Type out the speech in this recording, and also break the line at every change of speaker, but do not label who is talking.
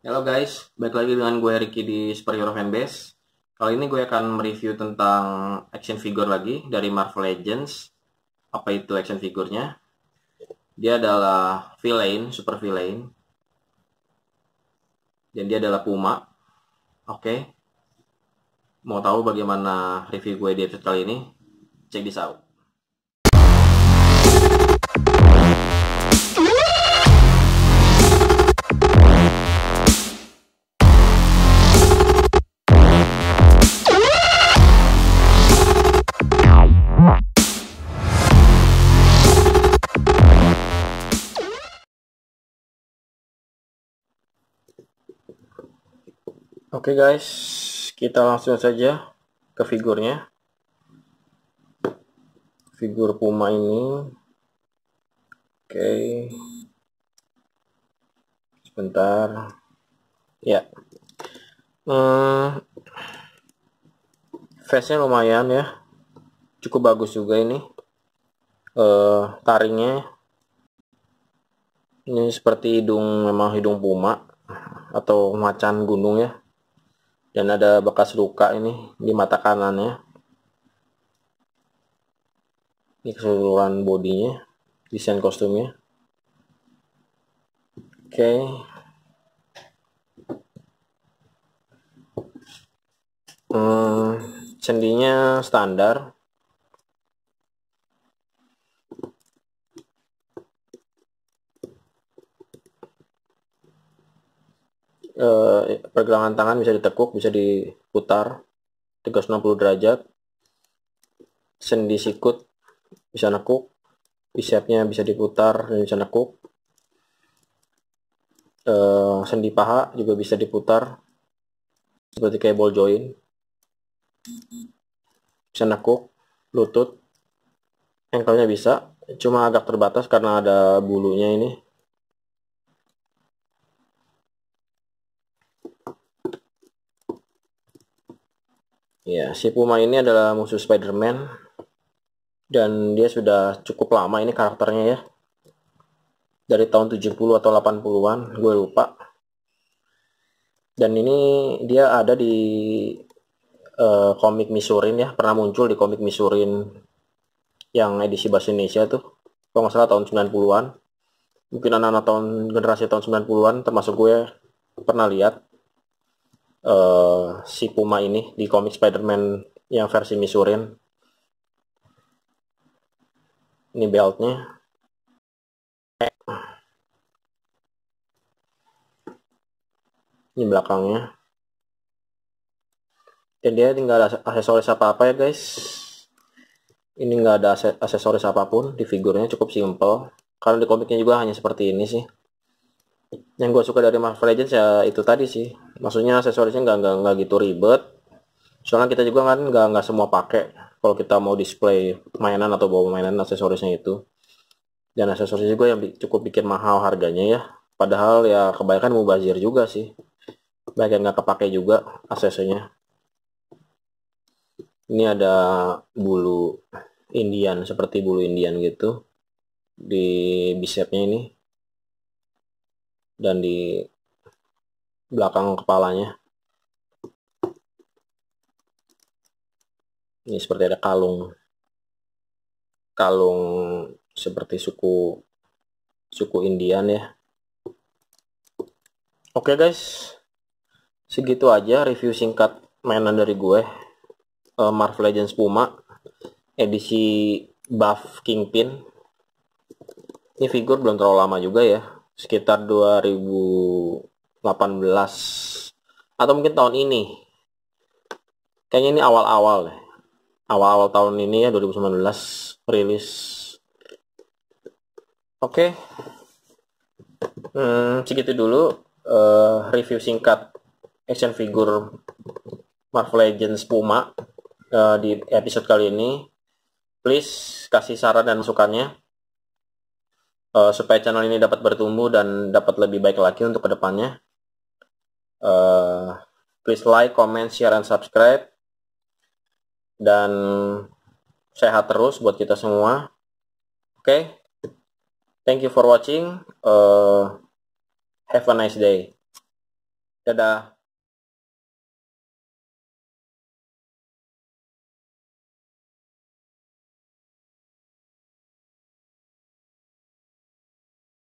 Halo guys, balik lagi dengan gue Ricky di Superhero Fanbase. Kali ini gue akan mereview tentang action figure lagi dari Marvel Legends. Apa itu action figurnya? Dia adalah villain, super villain. Dan dia adalah Puma. Oke. Mau tahu bagaimana review gue di episode kali ini? Check this out. Oke guys, kita langsung saja ke figurnya. Figur Puma ini. Oke. Sebentar. Ya. Hmm, face-nya lumayan ya. Cukup bagus juga ini. Uh, taringnya ini seperti hidung memang hidung puma atau macan gunung ya dan ada bekas luka ini di mata kanannya. Ini keseluruhan bodinya desain kostumnya. Oke. Okay. hmm, sendinya standar eh, pergelangan tangan bisa ditekuk, bisa diputar 360 derajat. Sendi sikut bisa nekuk, bicepnya bisa diputar dan bisa nekuk. Eh, sendi paha juga bisa diputar seperti kayak ball joint. Bisa nekuk, lutut, ankle-nya bisa, cuma agak terbatas karena ada bulunya ini Ya, si Puma ini adalah musuh Spider-Man dan dia sudah cukup lama ini karakternya ya. Dari tahun 70 atau 80-an, gue lupa. Dan ini dia ada di uh, komik Misurin ya, pernah muncul di komik Misurin yang edisi bahasa Indonesia tuh. Kalau nggak salah tahun 90-an. Mungkin anak-anak tahun generasi tahun 90-an termasuk gue pernah lihat uh, si Puma ini di komik Spider-Man yang versi Misurin. Ini beltnya. Ini belakangnya. Dan dia tinggal ada aksesoris apa-apa ya guys. Ini nggak ada aksesoris apa pun di figurnya cukup simple. Karena di komiknya juga hanya seperti ini sih yang gue suka dari Marvel Legends ya itu tadi sih maksudnya aksesorisnya nggak nggak nggak gitu ribet. Soalnya kita juga kan nggak nggak semua pakai kalau kita mau display mainan atau bawa mainan aksesorisnya itu. Dan aksesoris juga yang cukup bikin mahal harganya ya. Padahal ya kebanyakan mubazir juga sih. Banyak yang nggak kepake juga aksesnya. Ini ada bulu Indian seperti bulu Indian gitu di bicepnya ini. Dan di belakang kepalanya. Ini seperti ada kalung. Kalung seperti suku suku Indian ya. Oke guys. Segitu aja review singkat mainan dari gue uh, Marvel Legends Puma edisi buff Kingpin. Ini figur belum terlalu lama juga ya sekitar 2018 atau mungkin tahun ini kayaknya ini awal-awal awal-awal tahun ini ya 2019 rilis oke okay. hmm, segitu dulu uh, review singkat action figure Marvel Legends Puma uh, di episode kali ini please kasih saran dan masukannya uh, supaya channel ini dapat bertumbuh dan dapat lebih baik lagi untuk ke depannya. Uh, please like, comment, share, and subscribe. Dan sehat terus buat kita semua. Oke, okay? thank you for watching. Uh, have a nice day. dadah